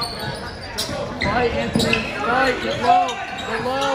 Fight, Anthony. Fight. Get low. Get low.